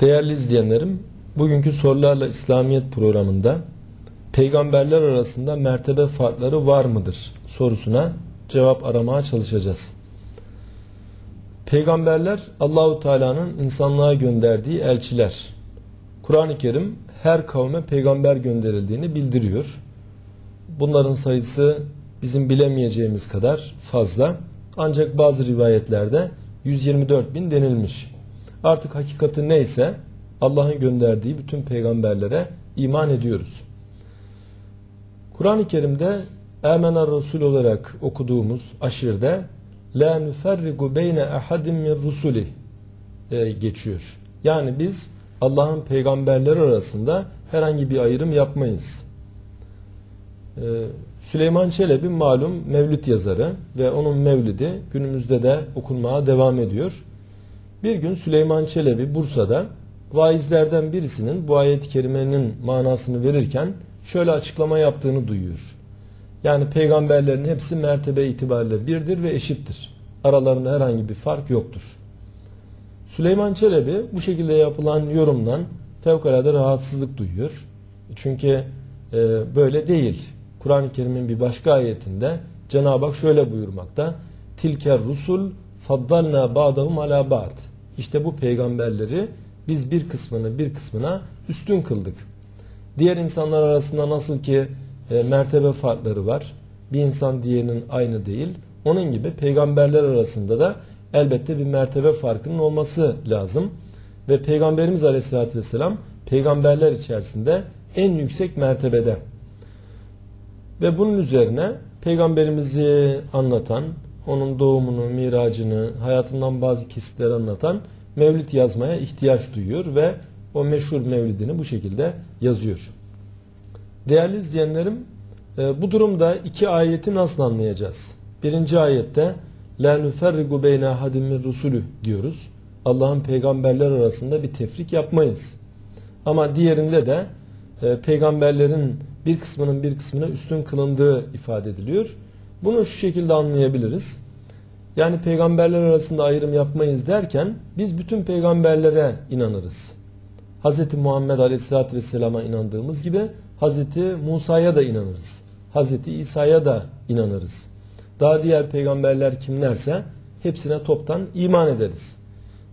Değerli izleyenlerim, bugünkü Sorularla İslamiyet programında peygamberler arasında mertebe farkları var mıdır sorusuna cevap aramaya çalışacağız. Peygamberler Allahu Teala'nın insanlığa gönderdiği elçiler. Kur'an-ı Kerim her kavme peygamber gönderildiğini bildiriyor. Bunların sayısı bizim bilemeyeceğimiz kadar fazla. Ancak bazı rivayetlerde 124 bin denilmiş. Artık hakikati neyse Allah'ın gönderdiği bütün peygamberlere iman ediyoruz. Kur'an-ı Kerim'de Emener Resul olarak okuduğumuz aşirde La nüferrigu beyne ahadim min rusuli e, geçiyor. Yani biz Allah'ın peygamberleri arasında herhangi bir ayrım yapmayız. Ee, Süleyman Çelebi malum mevlüt yazarı ve onun mevlidi günümüzde de okunmaya devam ediyor. Bir gün Süleyman Çelebi Bursa'da vaizlerden birisinin bu ayet-i kerimenin manasını verirken şöyle açıklama yaptığını duyuyor. Yani peygamberlerin hepsi mertebe itibariyle birdir ve eşittir. Aralarında herhangi bir fark yoktur. Süleyman Çelebi bu şekilde yapılan yorumdan fevkalade rahatsızlık duyuyor. Çünkü e, böyle değil. Kur'an-ı Kerim'in bir başka ayetinde Cenab-ı Hak şöyle buyurmakta. Tilker rusul faddalna ba'dahum ala ba'd. İşte bu peygamberleri biz bir kısmını bir kısmına üstün kıldık. Diğer insanlar arasında nasıl ki e, mertebe farkları var. Bir insan diğerinin aynı değil. Onun gibi peygamberler arasında da elbette bir mertebe farkının olması lazım. Ve Peygamberimiz Aleyhisselatü Vesselam peygamberler içerisinde en yüksek mertebede. Ve bunun üzerine peygamberimizi anlatan, onun doğumunu, miracını, hayatından bazı kesitleri anlatan mevlid yazmaya ihtiyaç duyuyor ve o meşhur mevlidini bu şekilde yazıyor. Değerli izleyenlerim, e, bu durumda iki ayeti nasıl anlayacağız? Birinci ayette nüferrigu beyne ahadim min rusulü diyoruz. Allah'ın peygamberler arasında bir tefrik yapmayız. Ama diğerinde de e, peygamberlerin bir kısmının bir kısmına üstün kılındığı ifade ediliyor. Bunu şu şekilde anlayabiliriz. Yani peygamberler arasında ayrım yapmayız derken biz bütün peygamberlere inanırız. Hz. Muhammed Aleyhisselatü Vesselam'a inandığımız gibi Hz. Musa'ya da inanırız. Hz. İsa'ya da inanırız. Daha diğer peygamberler kimlerse hepsine toptan iman ederiz.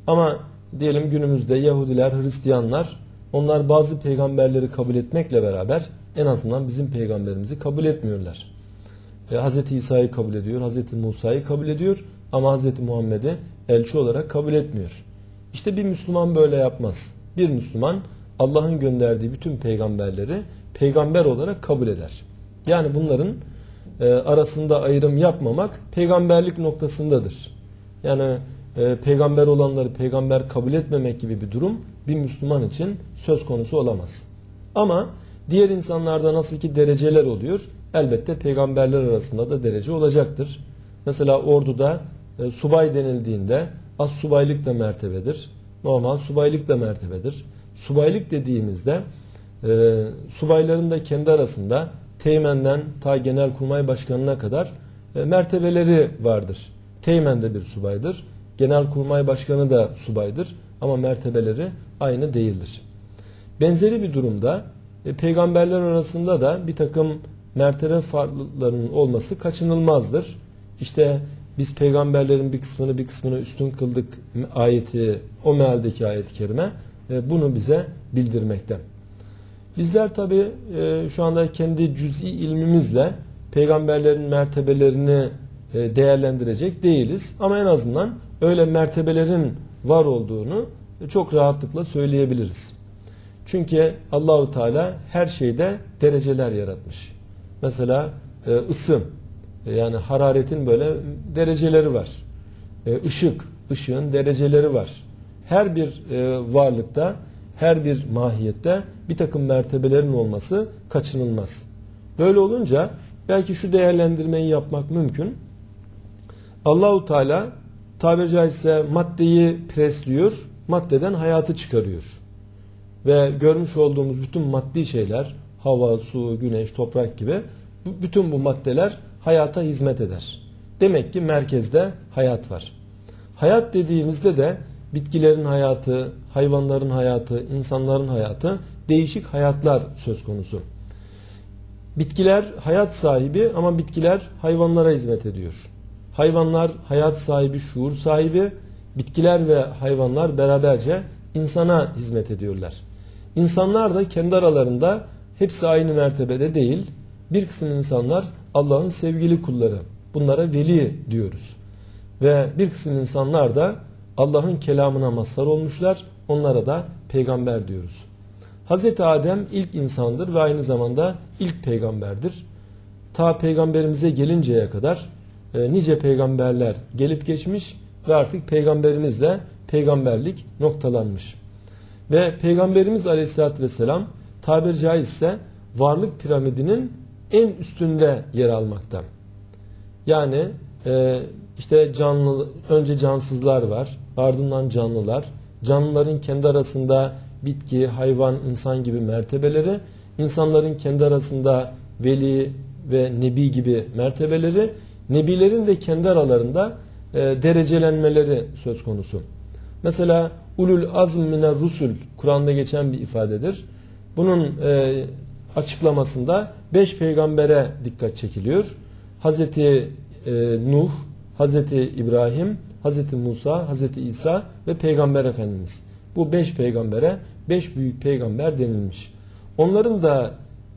Ama diyelim günümüzde Yahudiler, Hristiyanlar onlar bazı peygamberleri kabul etmekle beraber en azından bizim peygamberimizi kabul etmiyorlar. E, Hz. İsa'yı kabul ediyor, Hz. Musa'yı kabul ediyor ama Hz. Muhammed'i elçi olarak kabul etmiyor. İşte bir Müslüman böyle yapmaz. Bir Müslüman Allah'ın gönderdiği bütün peygamberleri peygamber olarak kabul eder. Yani bunların e, arasında ayrım yapmamak peygamberlik noktasındadır. Yani e, peygamber olanları peygamber kabul etmemek gibi bir durum bir Müslüman için söz konusu olamaz. Ama diğer insanlarda nasıl ki dereceler oluyor elbette peygamberler arasında da derece olacaktır. Mesela orduda e, subay denildiğinde az subaylık da mertebedir. Normal subaylık da mertebedir. Subaylık dediğimizde e, subayların da kendi arasında Teğmen'den ta Genelkurmay Başkanı'na kadar e, mertebeleri vardır. Teğmen de bir subaydır. Genelkurmay Başkanı da subaydır ama mertebeleri aynı değildir. Benzeri bir durumda e, peygamberler arasında da bir takım mertebe farklılıklarının olması kaçınılmazdır. İşte biz peygamberlerin bir kısmını bir kısmını üstün kıldık ayeti, o mealdeki ayet-i kerime e, bunu bize bildirmekte. Bizler tabi e, şu anda kendi cüz'i ilmimizle peygamberlerin mertebelerini e, değerlendirecek değiliz. Ama en azından öyle mertebelerin var olduğunu çok rahatlıkla söyleyebiliriz. Çünkü Allahu Teala her şeyde dereceler yaratmış. Mesela e, ısı yani hararetin böyle dereceleri var. Işık, ışığın dereceleri var. Her bir varlıkta her bir mahiyette bir takım mertebelerin olması kaçınılmaz. Böyle olunca belki şu değerlendirmeyi yapmak mümkün. Allahu Teala tabiri caizse maddeyi presliyor, maddeden hayatı çıkarıyor. Ve görmüş olduğumuz bütün maddi şeyler, hava, su, güneş, toprak gibi bütün bu maddeler hayata hizmet eder. Demek ki merkezde hayat var. Hayat dediğimizde de bitkilerin hayatı, hayvanların hayatı, insanların hayatı değişik hayatlar söz konusu. Bitkiler hayat sahibi ama bitkiler hayvanlara hizmet ediyor. Hayvanlar hayat sahibi, şuur sahibi, bitkiler ve hayvanlar beraberce insana hizmet ediyorlar. İnsanlar da kendi aralarında hepsi aynı mertebede değil. Bir kısım insanlar Allah'ın sevgili kulları. Bunlara veli diyoruz. Ve bir kısım insanlar da Allah'ın kelamına mazhar olmuşlar. Onlara da peygamber diyoruz. Hazreti Adem ilk insandır ve aynı zamanda ilk peygamberdir. Ta peygamberimize gelinceye kadar e, nice peygamberler gelip geçmiş ve artık peygamberimizle peygamberlik noktalanmış. Ve peygamberimiz aleyhissalatü vesselam tabir caizse varlık piramidinin en üstünde yer almakta. Yani e, işte canlı önce cansızlar var, ardından canlılar. Canlıların kendi arasında bitki, hayvan, insan gibi mertebeleri, insanların kendi arasında veli ve nebi gibi mertebeleri, nebilerin de kendi aralarında e, derecelenmeleri söz konusu. Mesela ulul azm mine rusul Kur'an'da geçen bir ifadedir. Bunun e, açıklamasında beş peygambere dikkat çekiliyor. Hazreti e, Nuh, Hazreti İbrahim, Hazreti Musa, Hazreti İsa ve Peygamber Efendimiz. Bu beş peygambere beş büyük peygamber denilmiş. Onların da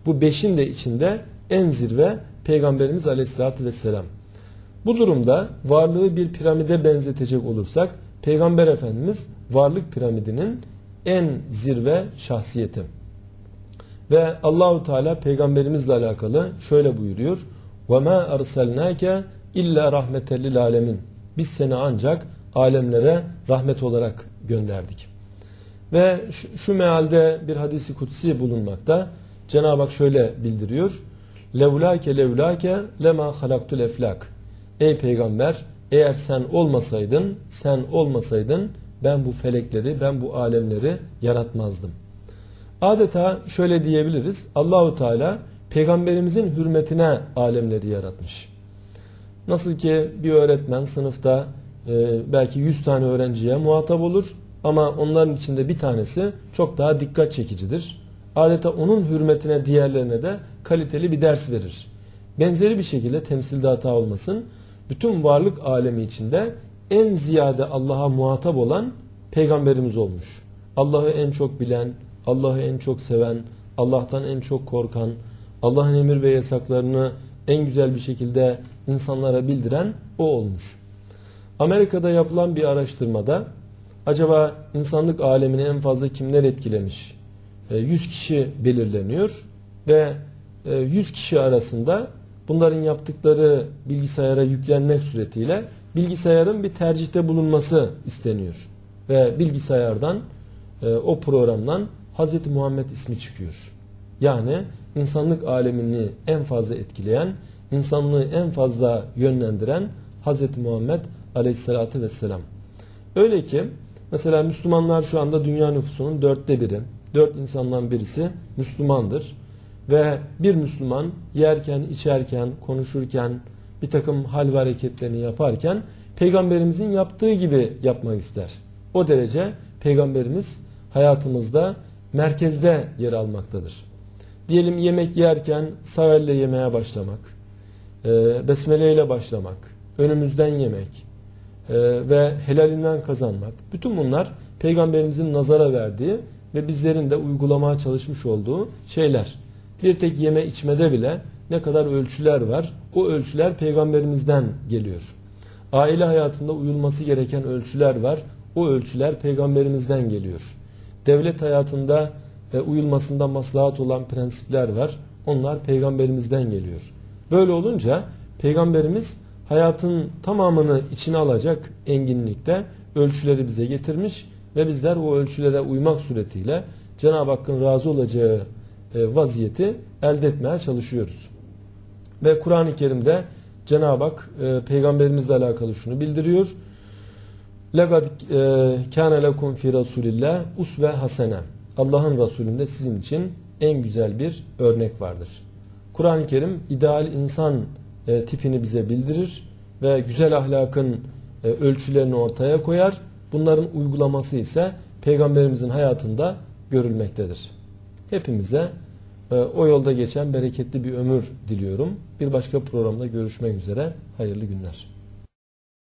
bu beşin de içinde en zirve Peygamberimiz Aleyhisselatü Vesselam. Bu durumda varlığı bir piramide benzetecek olursak Peygamber Efendimiz varlık piramidinin en zirve şahsiyeti. Ve Allahu Teala peygamberimizle alakalı şöyle buyuruyor. Ve ma erselnake illa rahmeten lil alemin. Biz seni ancak alemlere rahmet olarak gönderdik. Ve şu, şu mealde bir hadisi kutsi bulunmakta. Cenab-ı Hak şöyle bildiriyor. Levlake levlake lema halaktul eflak. Ey peygamber eğer sen olmasaydın, sen olmasaydın ben bu felekleri, ben bu alemleri yaratmazdım. Adeta şöyle diyebiliriz. Allahu Teala peygamberimizin hürmetine alemleri yaratmış. Nasıl ki bir öğretmen sınıfta e, belki 100 tane öğrenciye muhatap olur ama onların içinde bir tanesi çok daha dikkat çekicidir. Adeta onun hürmetine diğerlerine de kaliteli bir ders verir. Benzeri bir şekilde temsilde hata olmasın. Bütün varlık alemi içinde en ziyade Allah'a muhatap olan peygamberimiz olmuş. Allah'ı en çok bilen, Allah'ı en çok seven, Allah'tan en çok korkan, Allah'ın emir ve yasaklarını en güzel bir şekilde insanlara bildiren o olmuş. Amerika'da yapılan bir araştırmada acaba insanlık alemini en fazla kimler etkilemiş? 100 e, kişi belirleniyor ve 100 e, kişi arasında bunların yaptıkları bilgisayara yüklenmek suretiyle bilgisayarın bir tercihte bulunması isteniyor. Ve bilgisayardan e, o programdan Hz. Muhammed ismi çıkıyor. Yani insanlık alemini en fazla etkileyen, insanlığı en fazla yönlendiren Hz. Muhammed aleyhissalatü vesselam. Öyle ki mesela Müslümanlar şu anda dünya nüfusunun dörtte biri. Dört insandan birisi Müslümandır. Ve bir Müslüman yerken, içerken, konuşurken, bir takım hal ve hareketlerini yaparken Peygamberimizin yaptığı gibi yapmak ister. O derece Peygamberimiz hayatımızda merkezde yer almaktadır. Diyelim yemek yerken savelle yemeye başlamak, e, besmele ile başlamak, önümüzden yemek e, ve helalinden kazanmak. Bütün bunlar Peygamberimizin nazara verdiği ve bizlerin de uygulamaya çalışmış olduğu şeyler. Bir tek yeme içmede bile ne kadar ölçüler var. O ölçüler peygamberimizden geliyor. Aile hayatında uyulması gereken ölçüler var. O ölçüler peygamberimizden geliyor. Devlet hayatında e, uyulmasında maslahat olan prensipler var. Onlar peygamberimizden geliyor. Böyle olunca peygamberimiz hayatın tamamını içine alacak enginlikte ölçüleri bize getirmiş ve bizler o ölçülere uymak suretiyle Cenab-ı Hakk'ın razı olacağı e, vaziyeti elde etmeye çalışıyoruz. Ve Kur'an-ı Kerim'de Cenab-ı Hak e, peygamberimizle alakalı şunu bildiriyor. Lebed kâne lekum fi Resulillah usve hasene. Allah'ın Resulünde sizin için en güzel bir örnek vardır. Kur'an-ı Kerim ideal insan e, tipini bize bildirir ve güzel ahlakın e, ölçülerini ortaya koyar. Bunların uygulaması ise peygamberimizin hayatında görülmektedir. Hepimize e, o yolda geçen bereketli bir ömür diliyorum. Bir başka programda görüşmek üzere. Hayırlı günler.